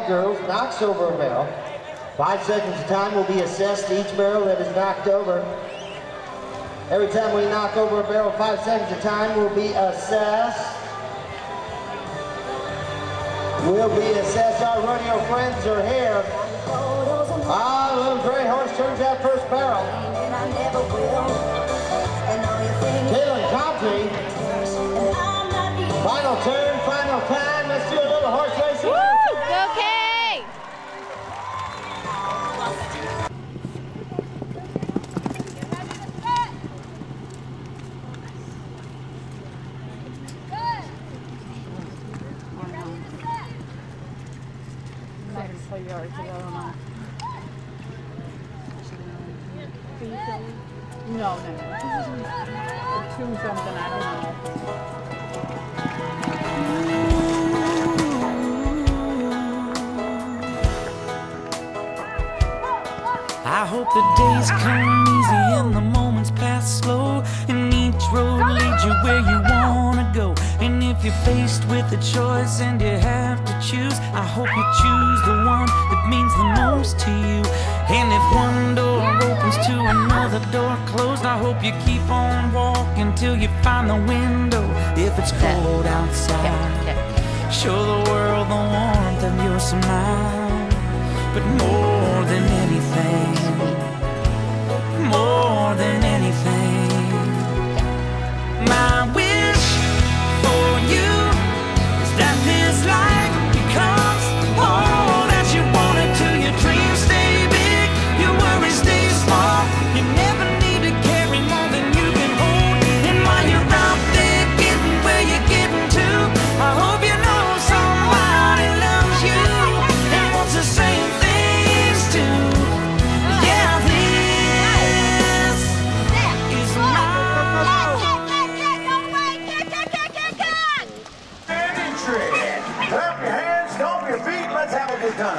Girls knocks over a barrel. Five seconds of time will be assessed to each barrel that is knocked over. Every time we knock over a barrel, five seconds of time will be assessed. We will be assessed. Our rodeo friends are here. Ah, little gray horse turns that first barrel. Taylor Country. No, no, no. Two something, I don't know. I hope the days come easy in the moments if you're faced with a choice and you have to choose, I hope you choose the one that means the most to you. And if one door opens to another door closed, I hope you keep on walking till you find the window. If it's cold outside, show the world the warmth of your smile. But more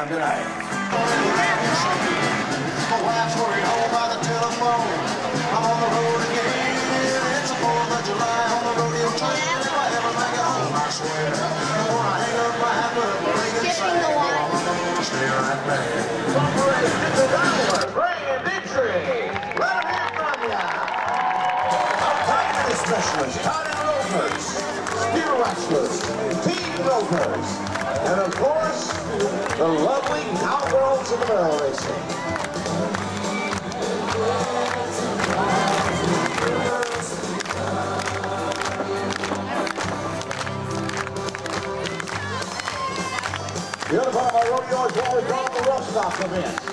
time tonight. My wife's worried home by the telephone. I'm on the road again. It's the 4th of July on the rodeo train. If I ever make it home, I swear. Before I hang up my hat. I'm gonna stay right. Steer wrestlers, And of course, the lovely cowgirls of the barrel racing. The other part of our rodeo is what we call the rough stock event.